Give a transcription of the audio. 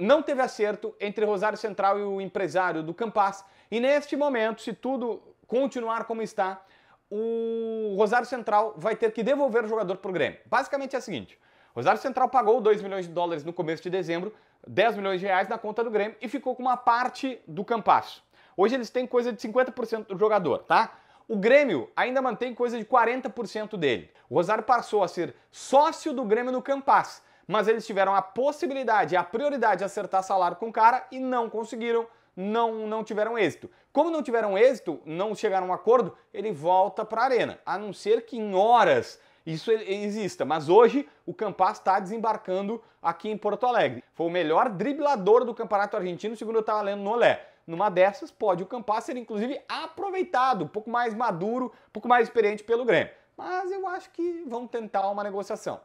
não teve acerto entre Rosário Central e o empresário do Campas, e neste momento, se tudo continuar como está, o Rosário Central vai ter que devolver o jogador para o Grêmio. Basicamente é o seguinte: Rosário Central pagou 2 milhões de dólares no começo de dezembro, 10 milhões de reais na conta do Grêmio e ficou com uma parte do Campasso. Hoje eles têm coisa de 50% do jogador, tá? O Grêmio ainda mantém coisa de 40% dele. O Rosário passou a ser sócio do Grêmio no Campas, mas eles tiveram a possibilidade, a prioridade de acertar salário com o cara e não conseguiram, não, não tiveram êxito. Como não tiveram êxito, não chegaram a um acordo, ele volta para a arena, a não ser que em horas isso exista. Mas hoje o Campas está desembarcando aqui em Porto Alegre. Foi o melhor driblador do Campeonato Argentino, segundo eu estava lendo no Olé. Numa dessas, pode o Campas ser inclusive aproveitado, um pouco mais maduro, um pouco mais experiente pelo Grêmio. Mas eu acho que vão tentar uma negociação.